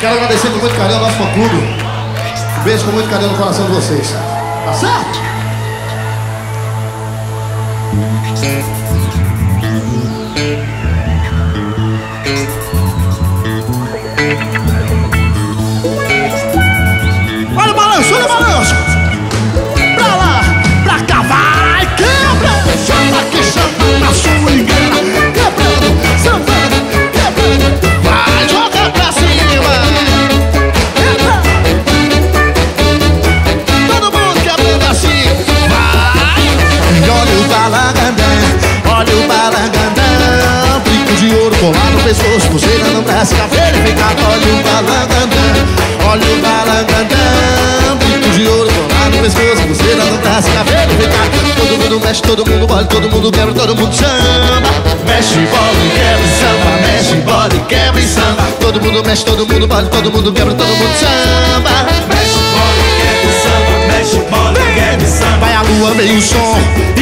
Quero agradecer com muito carinho ao nosso fã-clube. Um beijo com muito carinho no coração de vocês. Tá certo? Braço, cabelo picado Olha o balangandã, olha o balangandã Brinco de ouro colar no pescoço, pulseira braço, cabelo picado Todo mundo mexe, todo mundo bola, todo mundo quebra, todo mundo samba. Mexe, bola e quebra e samba Mexe, bola e quebra e samba. Todo mundo mexe, todo mundo bola, todo mundo quebra, todo mundo samba. Mexe bola, quebra samba, mexe bola, quebra samba. Vai a lua, vem o som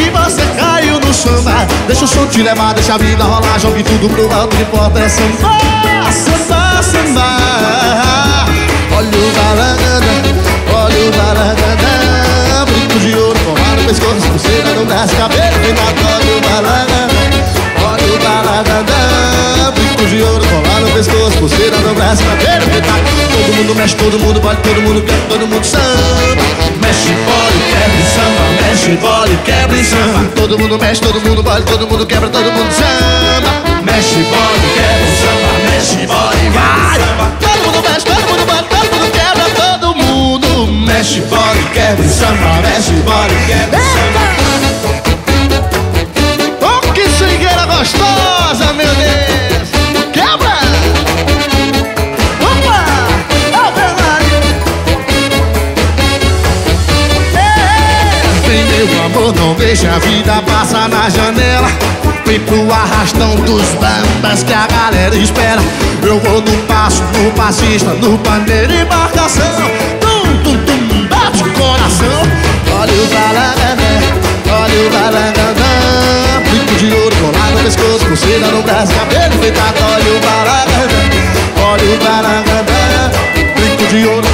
Deixa o som te levar, deixa a vida rolar Jogue tudo pro alto, não importa é samba Samba, samba. Olha o balangana Olha o balangana Brinco de ouro, colar no pescoço Pulseira no braço, cabelo pintado Olha o balangana Olha o balangana Brinco de ouro, colar no pescoço Pulseira no braço, cabelo pintado Todo mundo mexe, todo mundo pode, todo mundo quer, todo mundo samba mexe bola, quebra samba. Todo mundo mexe, todo mundo pode, todo mundo quebra, todo mundo samba. Mexe bola, quebra samba, mexe bola, vai. Todo mundo mexe, todo mundo pode, todo mundo quebra, todo mundo Mexe bola, quebra samba, mexe bola, quebra samba. Amor, não deixa a vida passar na janela. Vem pro arrastão dos bambas que a galera espera. Eu vou no passo, no passista, no pandeiro e marcação. Tum, tum, tum, bate o coração. Olha o balangandã, olha o balangandã. Brinco de ouro colado no pescoço, pulseira no braço, cabelo feitado Olha o balangandã, olha o balangandã. Brinco de ouro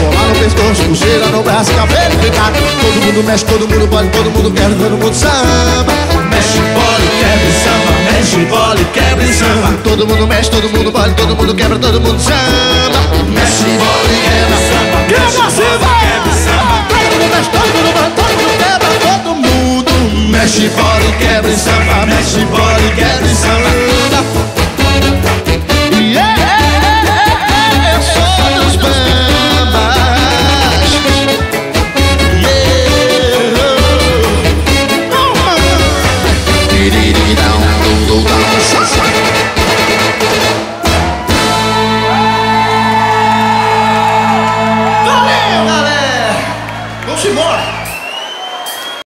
colado no braço, cabelo feitado Todo mundo mexe, todo mundo pode, todo mundo quer, todo mundo samba Mexe bola, quebra samba, mexe bola, quebra samba. Todo mundo mexe, todo mundo pode, todo mundo quebra, todo mundo samba Mexe bola, quebra samba, mexe bola, quebra samba. Todo mundo mexe, todo mundo pode, todo mundo quebra, todo mundo Mexe bola, quebra samba, mexe bola, quebra samba.